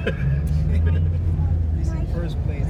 He's in first place.